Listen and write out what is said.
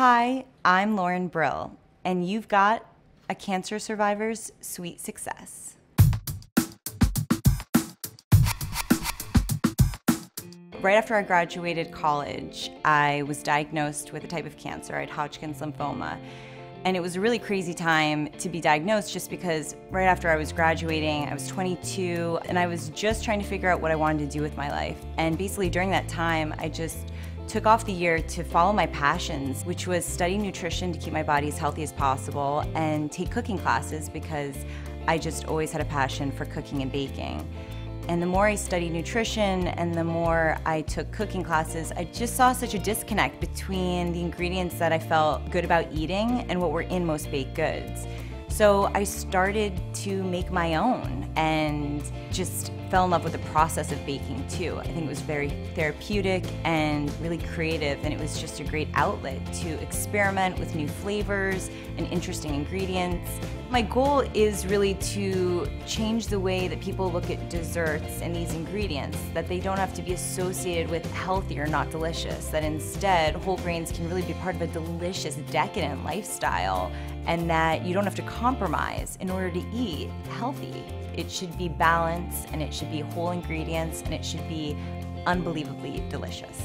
Hi, I'm Loren Brill, and you've got a cancer survivor's sweet success. Right after I graduated college, I was diagnosed with a type of cancer. I had Hodgkin's lymphoma. And it was a really crazy time to be diagnosed just because right after I was graduating, I was 22, and I was just trying to figure out what I wanted to do with my life. And basically, during that time, I just took off the year to follow my passions, which was study nutrition to keep my body as healthy as possible and take cooking classes because I just always had a passion for cooking and baking. And the more I studied nutrition and the more I took cooking classes, I just saw such a disconnect between the ingredients that I felt good about eating and what were in most baked goods. So I started to make my own and just fell in love with the process of baking too. I think it was very therapeutic and really creative, and it was just a great outlet to experiment with new flavors and interesting ingredients. My goal is really to change the way that people look at desserts and these ingredients, that they don't have to be associated with healthy or not delicious, that instead whole grains can really be part of a delicious, decadent lifestyle, and that you don't have to compromise in order to eat healthy. It should be balanced and it should be whole ingredients and it should be unbelievably delicious.